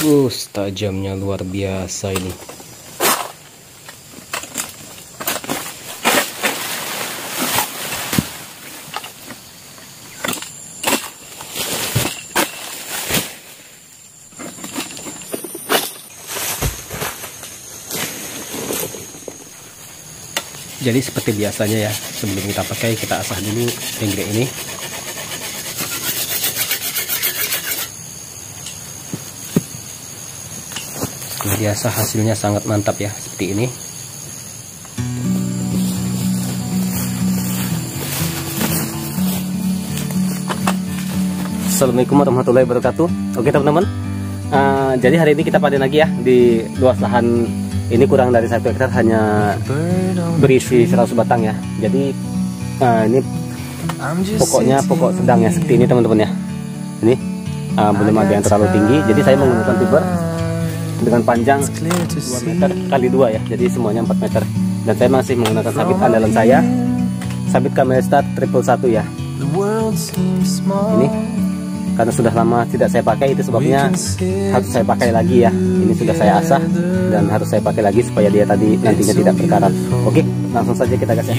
Uh, tajamnya luar biasa ini. Jadi seperti biasanya ya, sebelum kita pakai kita asah dulu jenggrek ini. Biasa hasilnya sangat mantap ya, seperti ini. Assalamualaikum warahmatullahi wabarakatuh. Oke teman-teman, uh, jadi hari ini kita panen lagi ya di luas lahan ini kurang dari satu hektar hanya berisi 100 batang ya. Jadi uh, ini pokoknya pokok sedang ya seperti ini teman-teman ya. Ini uh, belum ada yang terlalu tinggi. Jadi saya menggunakan fiber dengan panjang 2 meter kali 2 ya. Jadi semuanya 4 meter. Dan saya masih menggunakan sabit andalan saya. Sabit kamera start triple satu ya. Ini karena sudah lama tidak saya pakai itu sebabnya harus saya pakai lagi ya. Ini sudah saya asah dan harus saya pakai lagi supaya dia tadi nantinya tidak berkarat. oke langsung saja kita gas ya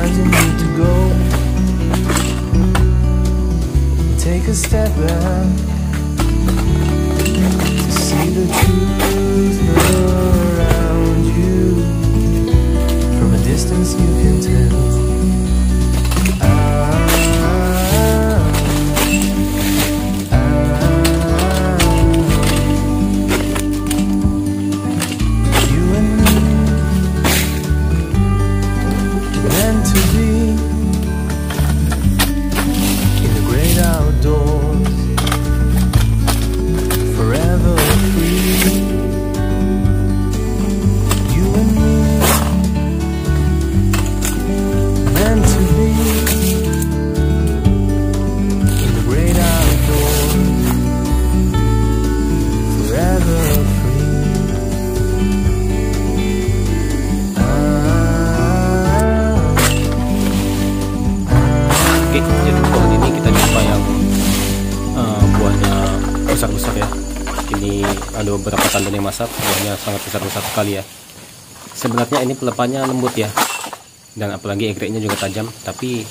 Sometimes you need to go. Take a step back To see the truth. Ada beberapa tanda yang masak buahnya sangat besar-besar sekali ya. Sebenarnya ini pelepannya lembut ya. Dan apalagi egreknya juga tajam tapi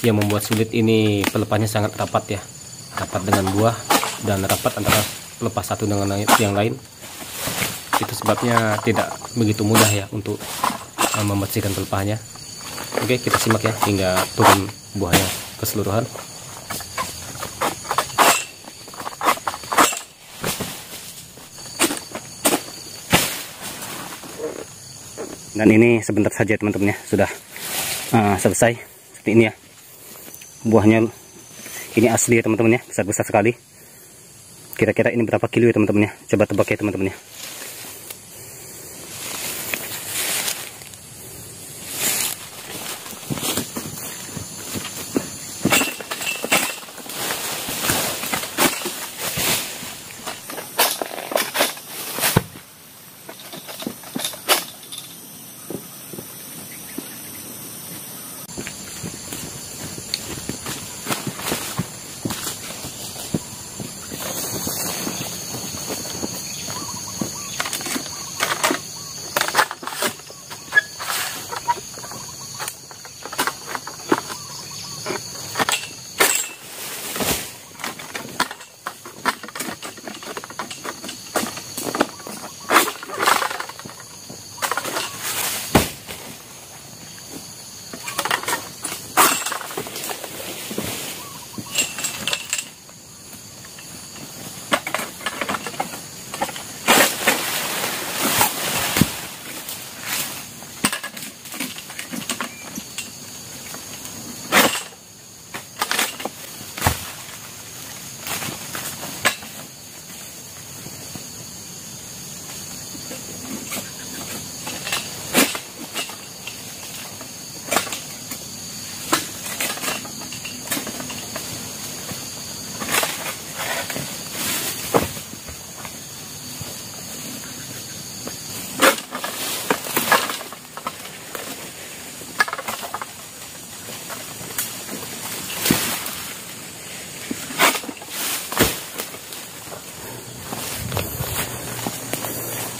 yang membuat sulit ini pelepannya sangat rapat ya. Rapat dengan buah dan rapat antara pelepas satu dengan yang lain. Itu sebabnya tidak begitu mudah ya untuk uh, membersihkan pelepahnya oke kita simak ya hingga turun buahnya keseluruhan dan ini sebentar saja teman-teman ya. Sudah uh, selesai. Seperti ini ya. Buahnya ini asli ya teman-teman ya. Besar-besar sekali. Kira-kira ini berapa kilo ya teman-teman ya? Coba tebak ya teman-teman ya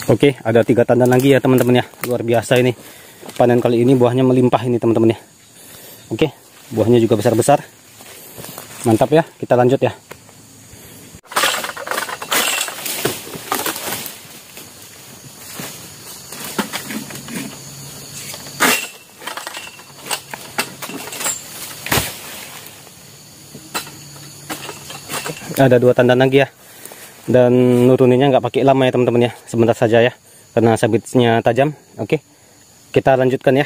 Oke, ada tiga tandan lagi ya teman-teman ya. Luar biasa ini. Panen kali ini buahnya melimpah ini teman-teman ya. Oke, buahnya juga besar-besar. Mantap ya, kita lanjut ya. ada dua tandan lagi ya dan nuruninnya nggak pakai lama ya teman-teman ya. Sebentar saja ya karena sabitnya tajam. Oke kita lanjutkan ya